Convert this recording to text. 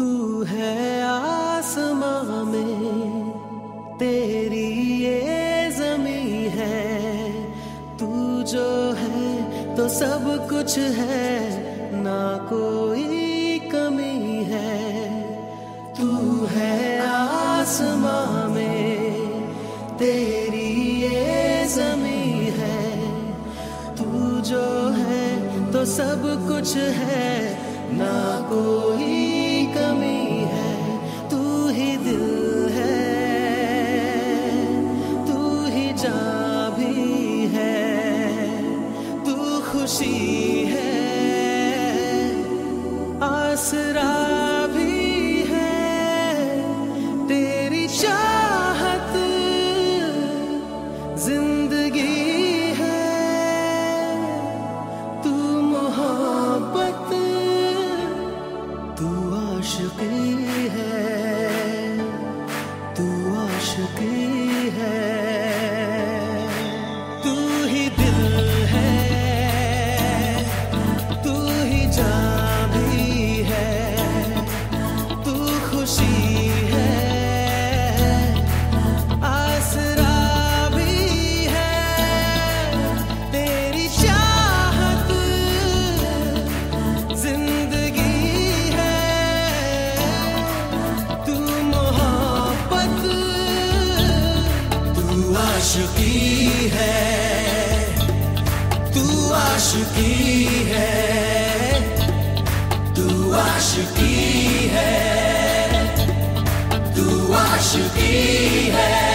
तू है आसमां में, तेरी ये जमी है। तू जो है तो सब कुछ है, ना कोई कमी है। तू है आसमां में, तेरी ये जमी है। तू जो है तो सब कुछ है, ना कोई आशुकी है। तू आशुकी है। तू आशुकी है। तू आशुकी है।